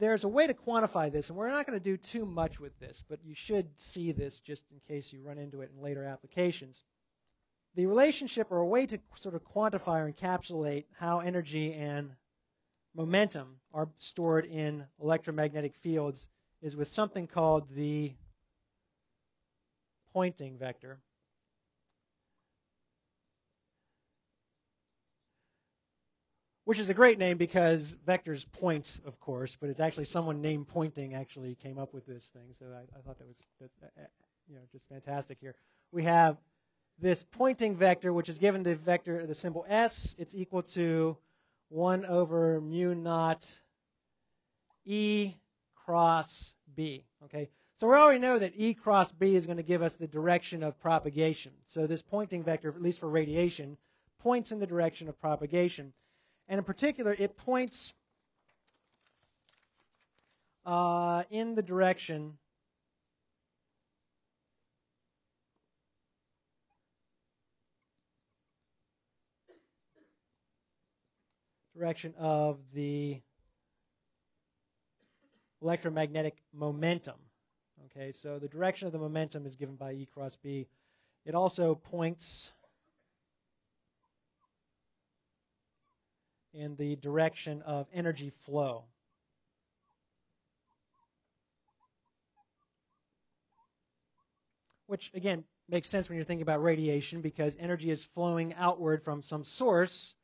there's a way to quantify this, and we're not going to do too much with this, but you should see this just in case you run into it in later applications. The relationship or a way to sort of quantify or encapsulate how energy and momentum are stored in electromagnetic fields is with something called the Poynting vector. Which is a great name because vectors point, of course, but it's actually someone named Poynting actually came up with this thing. So I, I thought that was uh, uh, you know just fantastic here. We have this Poynting vector, which is given the vector of the symbol s. It's equal to 1 over mu naught e cross b. Okay, so we already know that E cross B is going to give us the direction of propagation. So this Poynting vector, at least for radiation, points in the direction of propagation. And in particular, it points uh, in the direction direction of the electromagnetic momentum. Okay, so the direction of the momentum is given by E cross B. It also points in the direction of energy flow. Which, again, makes sense when you're thinking about radiation because energy is flowing outward from some source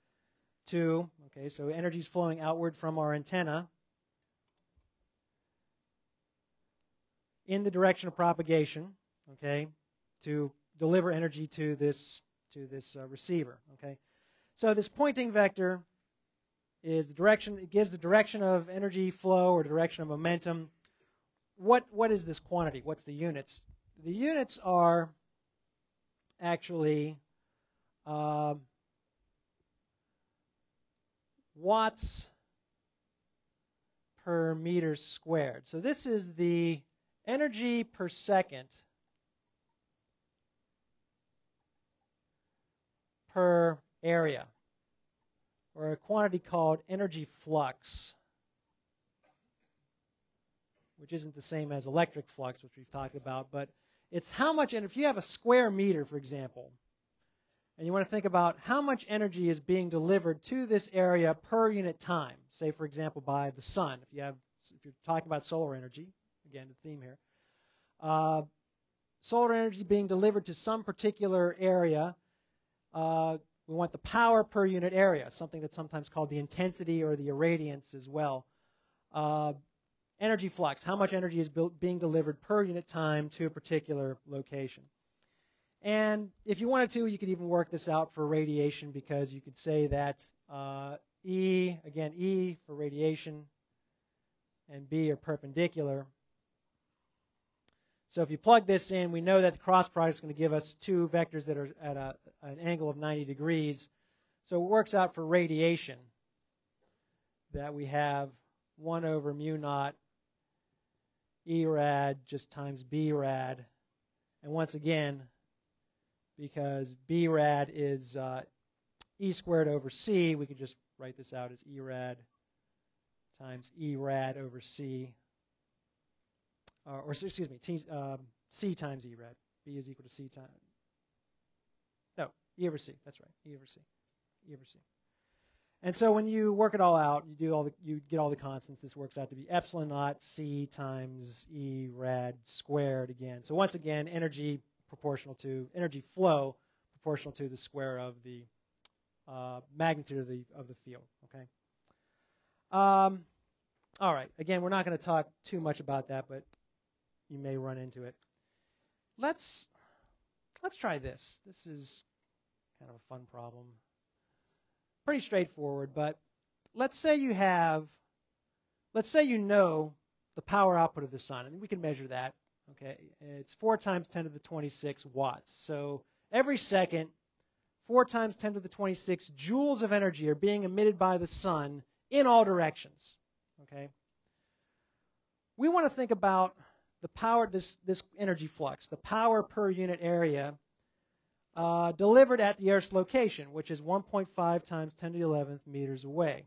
to, okay, so energy is flowing outward from our antenna in the direction of propagation, okay, to deliver energy to this to this uh, receiver, okay. So this Poynting vector is the direction it gives the direction of energy flow or direction of momentum. What what is this quantity? What's the units? The units are actually uh, watts per meter squared. So this is the energy per second per area, or a quantity called energy flux, which isn't the same as electric flux, which we've talked about, but it's how much, and if you have a square meter, for example, and you want to think about how much energy is being delivered to this area per unit time, say, for example, by the sun, if you have, if you're talking about solar energy, again, the theme here. Uh, solar energy being delivered to some particular area. Uh, we want the power per unit area, something that's sometimes called the intensity or the irradiance as well. Uh, energy flux, how much energy is built, being delivered per unit time to a particular location. And if you wanted to, you could even work this out for radiation because you could say that uh, E, again, E for radiation and B are perpendicular. So if you plug this in, we know that the cross product is going to give us two vectors that are at a, an angle of 90 degrees. So it works out for radiation that we have 1 over mu naught E rad just times B rad. And once again, because B rad is uh, E squared over C, we could just write this out as E rad times E rad over C uh, or excuse me, t, um, C times E rad. B is equal to C times. No, E over C. That's right. E over C. E over C. And so when you work it all out, you do all the, you get all the constants. This works out to be epsilon naught C times E rad squared again. So once again, energy proportional to energy flow proportional to the square of the uh, magnitude of the of the field. Okay. Um, all right. Again, we're not going to talk too much about that, but you may run into it. Let's let's try this. This is kind of a fun problem. Pretty straightforward, but let's say you have let's say you know the power output of the sun, and we can measure that. Okay, it's 4 times 10 to the 26 watts. So every second, 4 times 10 to the 26 joules of energy are being emitted by the sun in all directions. Okay, we want to think about the power, this, this energy flux, the power per unit area uh, delivered at the Earth's location, which is 1.5 times 10 to the 11th meters away.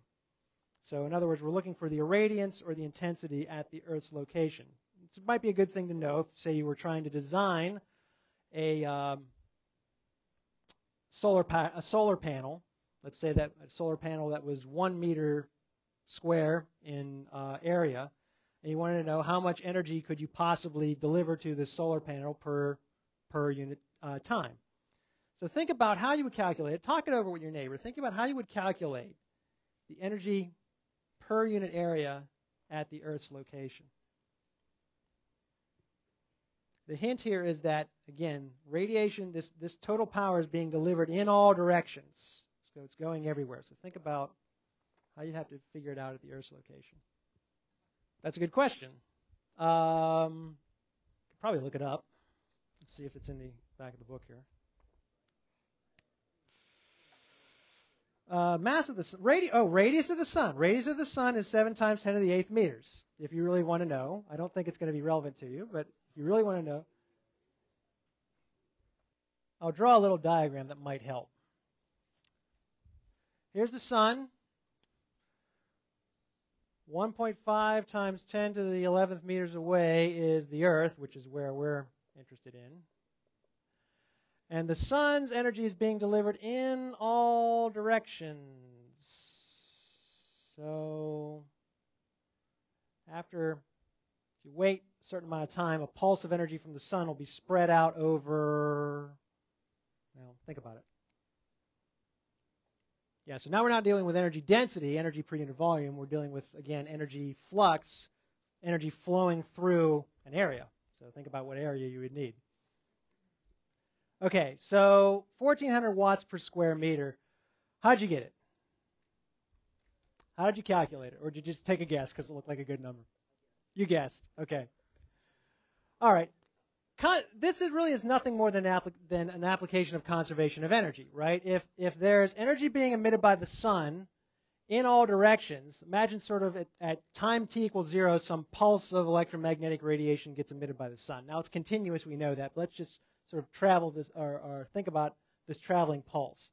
So in other words, we're looking for the irradiance or the intensity at the Earth's location. It might be a good thing to know if, say, you were trying to design a um, solar pa- a solar panel. Let's say that a solar panel that was one meter square in uh, area, and you wanted to know how much energy could you possibly deliver to this solar panel per per unit uh, time. So think about how you would calculate it. Talk it over with your neighbor. Think about how you would calculate the energy per unit area at the Earth's location. The hint here is that, again, radiation, this, this total power is being delivered in all directions. So it's going everywhere. So think about how you'd have to figure it out at the Earth's location. That's a good question. Um, could probably look it up. Let's see if it's in the back of the book here. Uh, mass of the sun, radi- oh, radius of the sun. Radius of the sun is 7 times 10 to the 8th meters. If you really want to know, I don't think it's going to be relevant to you, but if you really want to know, I'll draw a little diagram that might help. Here's the sun. 1.5 times 10 to the 11th meters away is the Earth, which is where we're interested in. And the sun's energy is being delivered in all directions. So after if you wait a certain amount of time, a pulse of energy from the sun will be spread out over well, think about it. Yeah, so now we're not dealing with energy density, energy per unit volume. We're dealing with, again, energy flux, energy flowing through an area. So think about what area you would need. Okay, so 1400 watts per square meter. How'd you get it? How did you calculate it? Or did you just take a guess because it looked like a good number? You guessed. Okay. All right. Con- this is really is nothing more than, applic- than an application of conservation of energy, right? If, if there's energy being emitted by the sun in all directions, imagine sort of at, at time t equals zero, some pulse of electromagnetic radiation gets emitted by the sun. Now it's continuous, we know that, but let's just sort of travel this or, or think about this traveling pulse.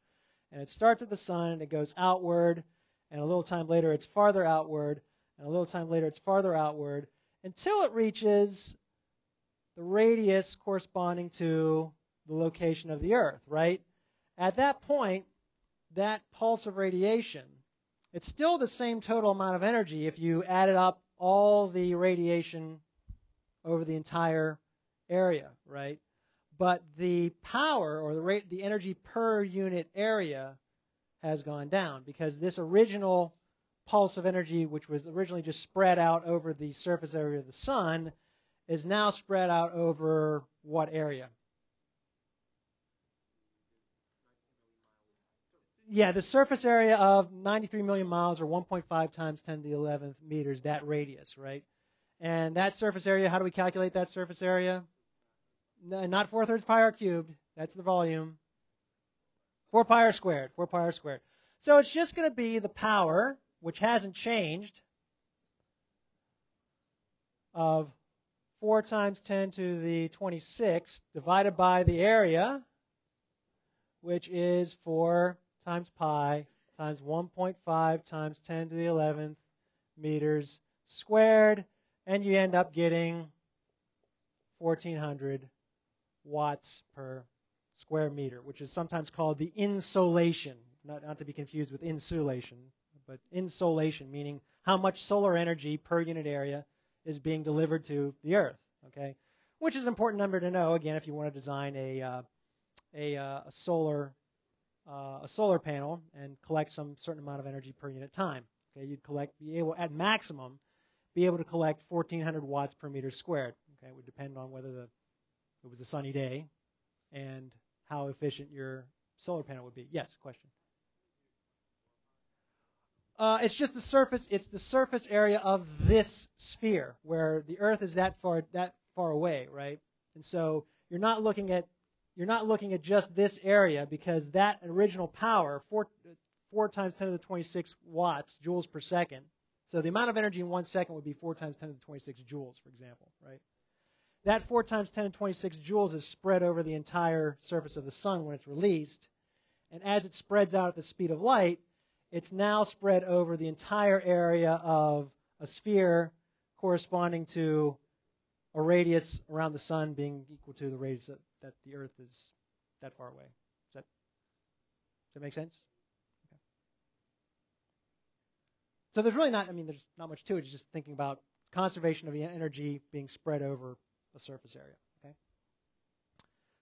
And it starts at the sun and it goes outward, and a little time later it's farther outward, and a little time later it's farther outward until it reaches the radius corresponding to the location of the Earth, right? At that point, that pulse of radiation, it's still the same total amount of energy if you added up all the radiation over the entire area, right? but the power or the rate, the energy per unit area has gone down because this original pulse of energy, which was originally just spread out over the surface area of the sun, is now spread out over what area? Yeah, the surface area of 93 million miles or 1.5 times 10 to the 11th meters, that radius, right? And that surface area, how do we calculate that surface area? not 4 thirds pi r cubed. That's the volume. 4 pi r squared. 4 pi r squared. So it's just going to be the power, which hasn't changed, of 4 times 10 to the 26 divided by the area, which is 4 times pi times 1.5 times 10 to the 11th meters squared, and you end up getting 1400 watts per square meter, which is sometimes called the insolation, not, not to be confused with insulation, but insolation, meaning how much solar energy per unit area is being delivered to the Earth. Okay, which is an important number to know. Again, if you want to design a uh, a, uh, a, solar uh, a solar panel and collect some certain amount of energy per unit time. Okay, you'd collect be able at maximum be able to collect 1400 watts per meter squared. Okay, it would depend on whether the it was a sunny day, and how efficient your solar panel would be. Yes, question. Uh, it's just the surface. It's the surface area of this sphere where the Earth is that far that far away, right? And so you're not looking at you're not looking at just this area because that original power, four four times 10 to the 26 watts, joules per second. So the amount of energy in one second would be four times 10 to the 26 joules, for example, right? That 4 times 10 to 26 joules is spread over the entire surface of the sun when it's released. And as it spreads out at the speed of light, it's now spread over the entire area of a sphere corresponding to a radius around the sun being equal to the radius that, that the Earth is that far away. Does that, does that make sense? Okay. So there's really not, I mean, there's not much to it. It's just thinking about conservation of energy being spread over a surface area.